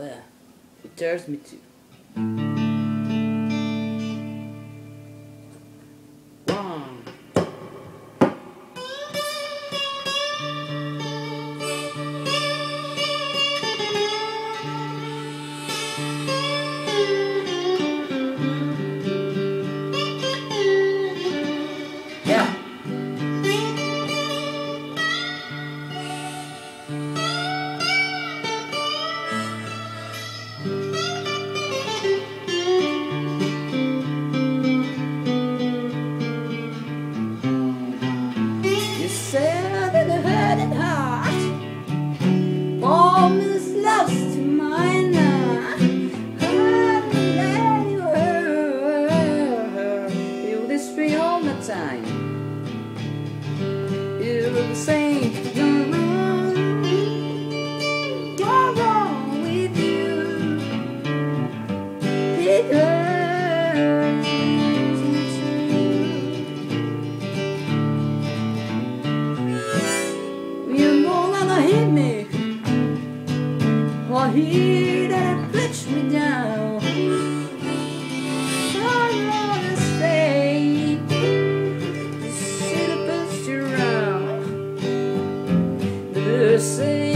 Oh yeah, it tears me too. One. All the time. You were saying you're wrong, you're wrong with you. It hurts me too. You won't wanna hit me or hear that push me down. The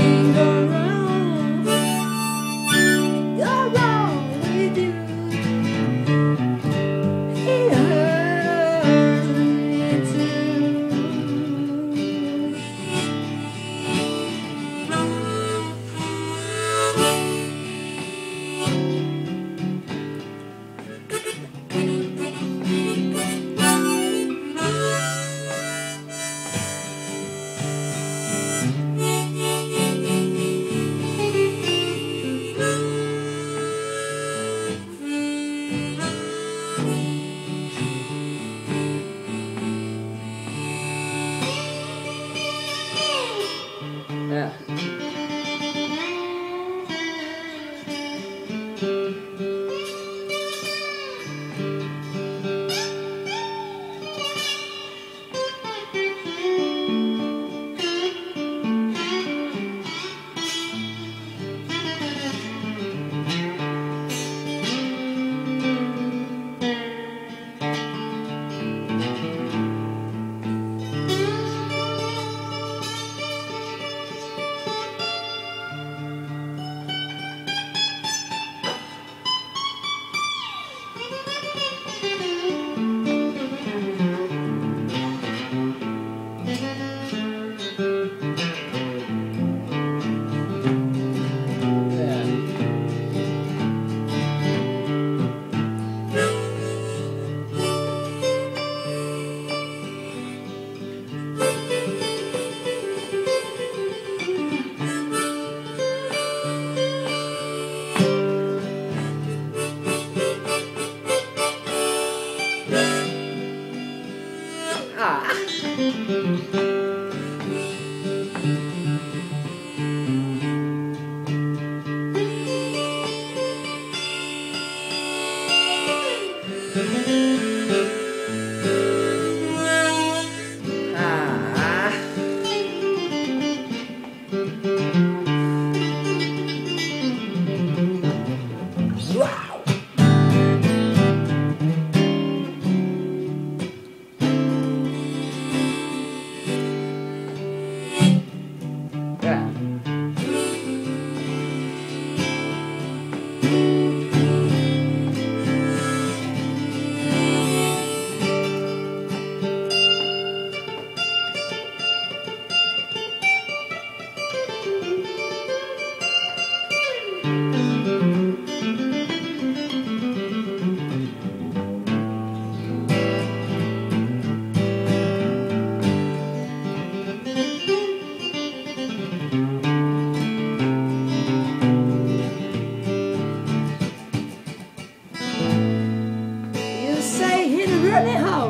啊。你好。